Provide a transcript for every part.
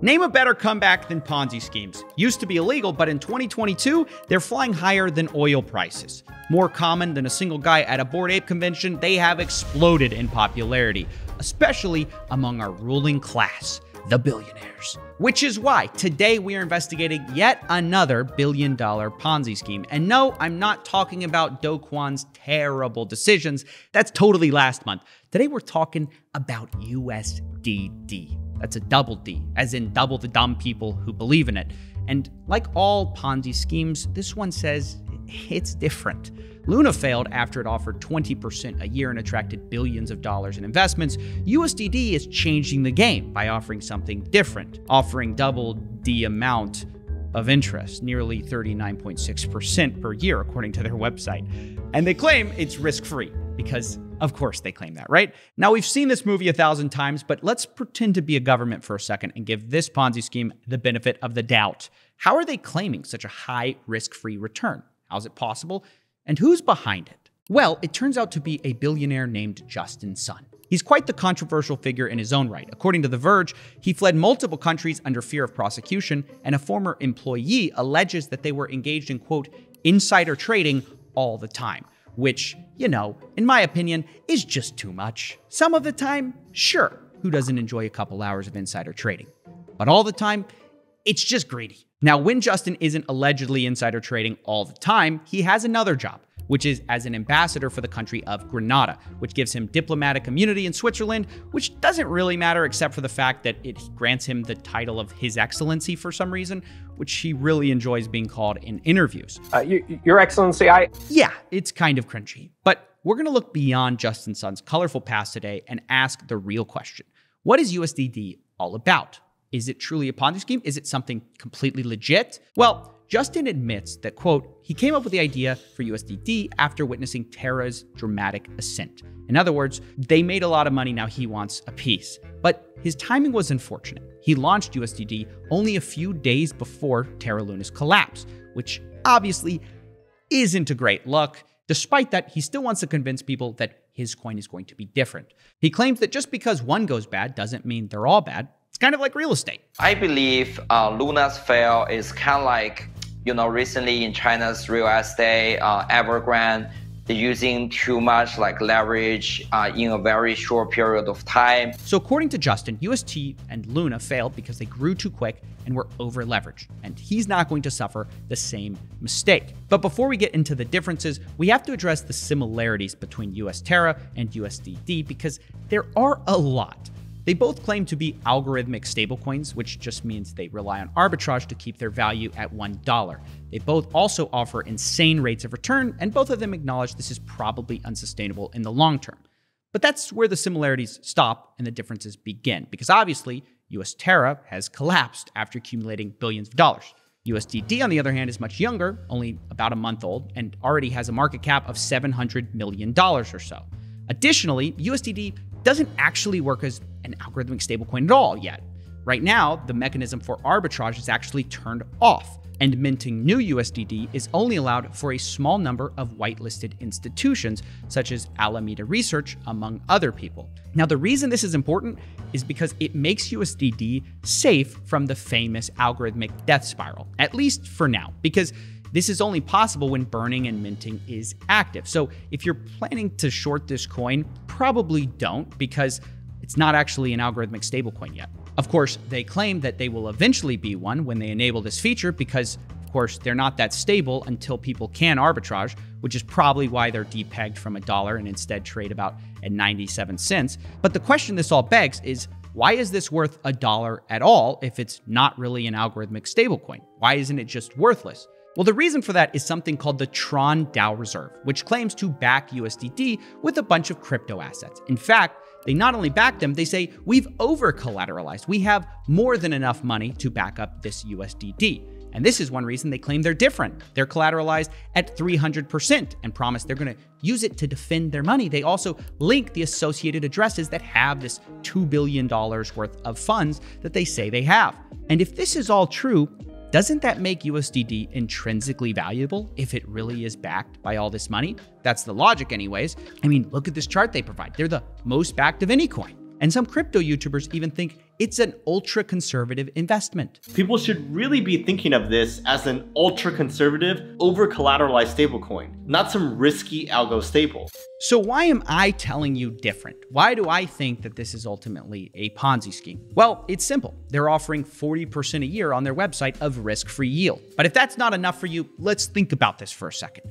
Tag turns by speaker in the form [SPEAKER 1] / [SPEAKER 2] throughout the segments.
[SPEAKER 1] Name a better comeback than Ponzi schemes. Used to be illegal, but in 2022, they're flying higher than oil prices. More common than a single guy at a Bored Ape convention, they have exploded in popularity, especially among our ruling class, the billionaires. Which is why today we are investigating yet another billion dollar Ponzi scheme. And no, I'm not talking about Do Kwon's terrible decisions. That's totally last month. Today we're talking about USDD. That's a double D, as in double the dumb people who believe in it. And like all Ponzi schemes, this one says it's different. Luna failed after it offered 20% a year and attracted billions of dollars in investments. USDD is changing the game by offering something different, offering double the amount of interest, nearly 39.6% per year, according to their website. And they claim it's risk free because of course they claim that, right? Now we've seen this movie a thousand times, but let's pretend to be a government for a second and give this Ponzi scheme the benefit of the doubt. How are they claiming such a high risk free return? How's it possible? And who's behind it? Well, it turns out to be a billionaire named Justin Sun. He's quite the controversial figure in his own right. According to The Verge, he fled multiple countries under fear of prosecution, and a former employee alleges that they were engaged in, quote, insider trading all the time which, you know, in my opinion, is just too much. Some of the time, sure, who doesn't enjoy a couple hours of insider trading? But all the time, it's just greedy. Now, when Justin isn't allegedly insider trading all the time, he has another job which is as an ambassador for the country of Grenada, which gives him diplomatic immunity in Switzerland, which doesn't really matter except for the fact that it grants him the title of His Excellency for some reason, which he really enjoys being called in interviews.
[SPEAKER 2] Uh, you, Your Excellency, I.
[SPEAKER 1] Yeah, it's kind of cringy. But we're going to look beyond Justin Sun's colorful past today and ask the real question What is USDD all about? Is it truly a Ponzi scheme? Is it something completely legit? Well, Justin admits that, quote, he came up with the idea for USDD after witnessing Terra's dramatic ascent. In other words, they made a lot of money, now he wants a piece. But his timing was unfortunate. He launched USDD only a few days before Terra Luna's collapse, which obviously isn't a great look. Despite that, he still wants to convince people that his coin is going to be different. He claims that just because one goes bad doesn't mean they're all bad. It's kind of like real estate.
[SPEAKER 3] I believe uh, Luna's fail is kind of like you know, recently in China's real estate, uh, Evergrande, they're using too much like leverage uh, in a very short period of time.
[SPEAKER 1] So according to Justin, UST and Luna failed because they grew too quick and were over leveraged, and he's not going to suffer the same mistake. But before we get into the differences, we have to address the similarities between US Terra and USDD because there are a lot. They both claim to be algorithmic stablecoins, which just means they rely on arbitrage to keep their value at $1. They both also offer insane rates of return, and both of them acknowledge this is probably unsustainable in the long term. But that's where the similarities stop and the differences begin, because obviously, US Terra has collapsed after accumulating billions of dollars. USDD, on the other hand, is much younger, only about a month old, and already has a market cap of $700 million or so. Additionally, USDD doesn't actually work as an algorithmic stablecoin at all yet. Right now, the mechanism for arbitrage is actually turned off, and minting new USDD is only allowed for a small number of whitelisted institutions, such as Alameda Research, among other people. Now, the reason this is important is because it makes USDD safe from the famous algorithmic death spiral, at least for now, because this is only possible when burning and minting is active. So if you're planning to short this coin, probably don't because it's not actually an algorithmic stablecoin yet. Of course, they claim that they will eventually be one when they enable this feature because, of course, they're not that stable until people can arbitrage, which is probably why they're depegged from a dollar and instead trade about at 97 cents. But the question this all begs is why is this worth a dollar at all if it's not really an algorithmic stablecoin? Why isn't it just worthless? Well, the reason for that is something called the Tron DAO Reserve, which claims to back USDD with a bunch of crypto assets. In fact, they not only back them, they say, we've over collateralized. We have more than enough money to back up this USDD. And this is one reason they claim they're different. They're collateralized at 300% and promise they're going to use it to defend their money. They also link the associated addresses that have this $2 billion worth of funds that they say they have. And if this is all true, doesn't that make USDD intrinsically valuable if it really is backed by all this money? That's the logic, anyways. I mean, look at this chart they provide. They're the most backed of any coin. And some crypto YouTubers even think it's an ultra conservative investment.
[SPEAKER 4] People should really be thinking of this as an ultra conservative, over collateralized stablecoin, not some risky algo stable.
[SPEAKER 1] So, why am I telling you different? Why do I think that this is ultimately a Ponzi scheme? Well, it's simple. They're offering 40% a year on their website of risk free yield. But if that's not enough for you, let's think about this for a second.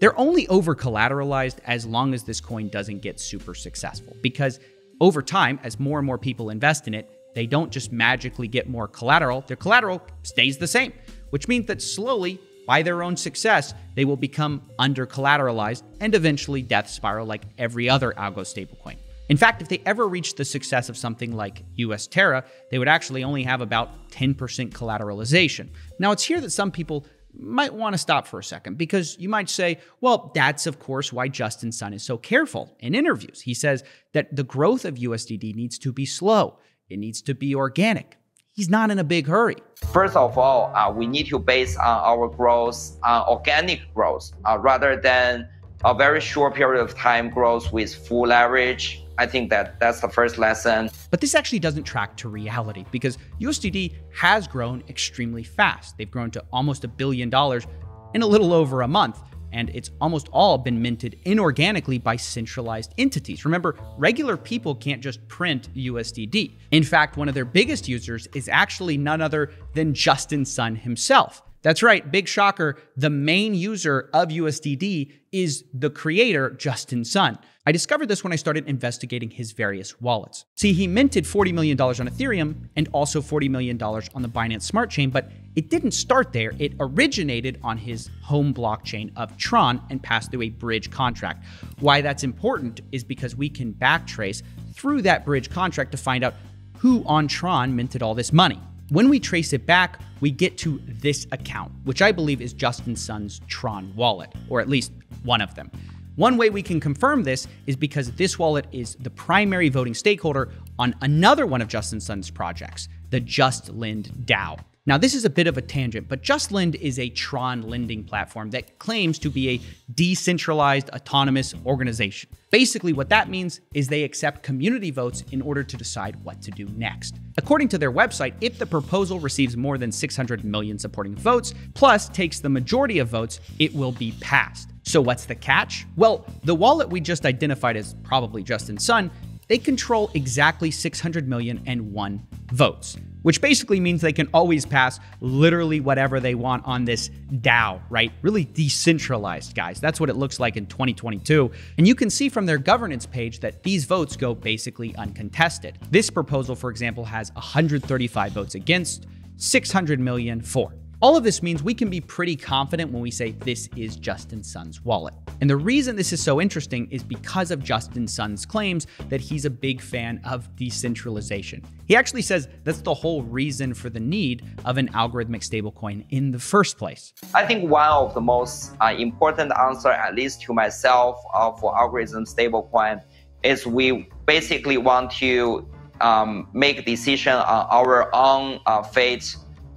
[SPEAKER 1] They're only over collateralized as long as this coin doesn't get super successful. Because over time, as more and more people invest in it, they don't just magically get more collateral, their collateral stays the same, which means that slowly, by their own success, they will become under collateralized and eventually death spiral like every other algo stablecoin. In fact, if they ever reached the success of something like US Terra, they would actually only have about 10% collateralization. Now, it's here that some people might want to stop for a second because you might say, well, that's of course why Justin Sun is so careful in interviews. He says that the growth of USDD needs to be slow, it needs to be organic. He's not in a big hurry.
[SPEAKER 3] First of all, uh, we need to base on our growth on organic growth uh, rather than a very short period of time growth with full leverage I think that that's the first lesson.
[SPEAKER 1] But this actually doesn't track to reality because USDD has grown extremely fast. They've grown to almost a billion dollars in a little over a month. And it's almost all been minted inorganically by centralized entities. Remember, regular people can't just print USDD. In fact, one of their biggest users is actually none other than Justin Sun himself. That's right, big shocker. The main user of USDD is the creator, Justin Sun. I discovered this when I started investigating his various wallets. See, he minted $40 million on Ethereum and also $40 million on the Binance Smart Chain, but it didn't start there. It originated on his home blockchain of Tron and passed through a bridge contract. Why that's important is because we can backtrace through that bridge contract to find out who on Tron minted all this money. When we trace it back, we get to this account, which I believe is Justin Sun's Tron wallet, or at least one of them. One way we can confirm this is because this wallet is the primary voting stakeholder on another one of Justin Sun's projects, the JustLend DAO. Now, this is a bit of a tangent, but JustLend is a Tron lending platform that claims to be a decentralized autonomous organization. Basically, what that means is they accept community votes in order to decide what to do next. According to their website, if the proposal receives more than 600 million supporting votes, plus takes the majority of votes, it will be passed. So, what's the catch? Well, the wallet we just identified as probably Justin Sun, they control exactly 600 million and one votes which basically means they can always pass literally whatever they want on this DAO, right? Really decentralized, guys. That's what it looks like in 2022. And you can see from their governance page that these votes go basically uncontested. This proposal, for example, has 135 votes against, 600 million for. All of this means we can be pretty confident when we say this is Justin Sun's wallet. And the reason this is so interesting is because of Justin Sun's claims that he's a big fan of decentralization. He actually says that's the whole reason for the need of an algorithmic stablecoin in the first place.
[SPEAKER 3] I think one of the most uh, important answer, at least to myself, uh, for algorithm stablecoin is we basically want to um, make decision on our own uh, fate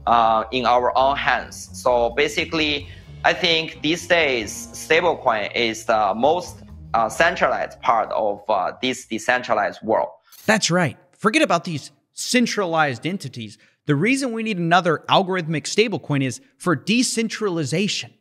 [SPEAKER 3] uh, in our own hands. So basically, I think these days, stablecoin is the most uh, centralized part of uh, this decentralized world.
[SPEAKER 1] That's right. Forget about these centralized entities. The reason we need another algorithmic stablecoin is for decentralization.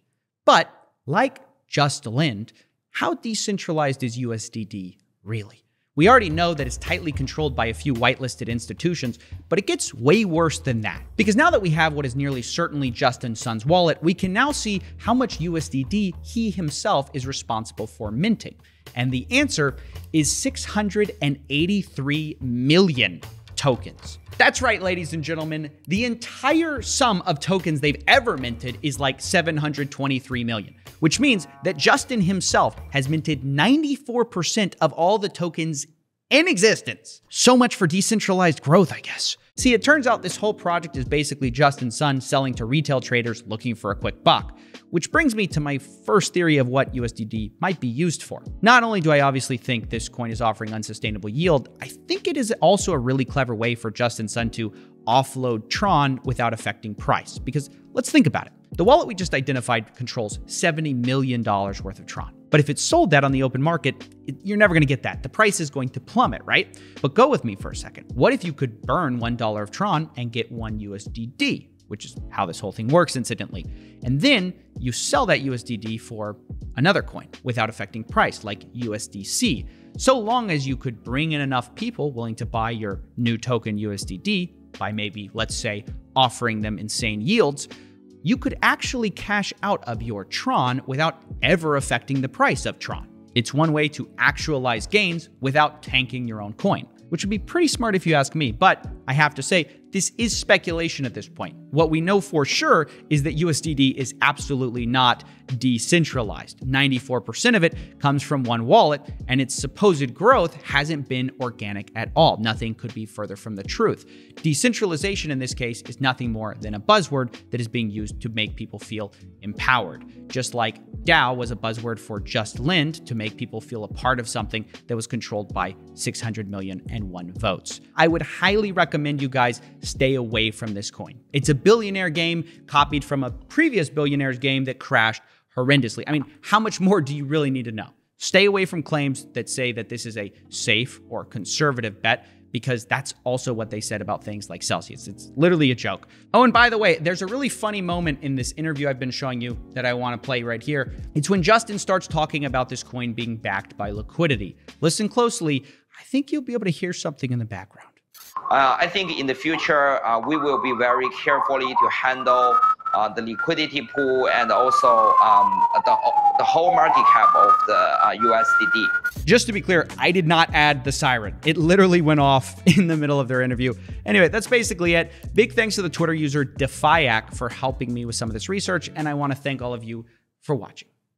[SPEAKER 1] But like JustLend, how decentralized is USDD really? We already know that it's tightly controlled by a few whitelisted institutions, but it gets way worse than that. Because now that we have what is nearly certainly Justin Sun's wallet, we can now see how much USDD he himself is responsible for minting. And the answer is 683 million tokens. That's right, ladies and gentlemen. The entire sum of tokens they've ever minted is like 723 million, which means that Justin himself has minted 94% of all the tokens in existence. So much for decentralized growth, I guess. See, it turns out this whole project is basically Justin Sun selling to retail traders looking for a quick buck. Which brings me to my first theory of what USDD might be used for. Not only do I obviously think this coin is offering unsustainable yield, I think it is also a really clever way for Justin Sun to offload Tron without affecting price. Because let's think about it. The wallet we just identified controls $70 million worth of Tron. But if it's sold that on the open market, it, you're never going to get that. The price is going to plummet, right? But go with me for a second. What if you could burn $1 of Tron and get 1 USDD? Which is how this whole thing works, incidentally. And then you sell that USDD for another coin without affecting price, like USDC. So long as you could bring in enough people willing to buy your new token USDD by maybe, let's say, offering them insane yields, you could actually cash out of your Tron without ever affecting the price of Tron. It's one way to actualize gains without tanking your own coin, which would be pretty smart if you ask me. But I have to say, this is speculation at this point. What we know for sure is that USDD is absolutely not decentralized. 94% of it comes from one wallet, and its supposed growth hasn't been organic at all. Nothing could be further from the truth. Decentralization in this case is nothing more than a buzzword that is being used to make people feel empowered. Just like DAO was a buzzword for JustLend to make people feel a part of something that was controlled by 600 million and one votes. I would highly recommend you guys stay away from this coin. It's a billionaire game copied from a previous billionaire's game that crashed horrendously. I mean, how much more do you really need to know? Stay away from claims that say that this is a safe or conservative bet because that's also what they said about things like Celsius. It's literally a joke. Oh, and by the way, there's a really funny moment in this interview I've been showing you that I want to play right here. It's when Justin starts talking about this coin being backed by liquidity. Listen closely. I think you'll be able to hear something in the background.
[SPEAKER 3] Uh, I think in the future, uh, we will be very carefully to handle uh, the liquidity pool and also um, the, the whole market cap of the USDD.
[SPEAKER 1] Uh, Just to be clear, I did not add the siren. It literally went off in the middle of their interview. Anyway, that's basically it. Big thanks to the Twitter user Defiac for helping me with some of this research, and I want to thank all of you for watching.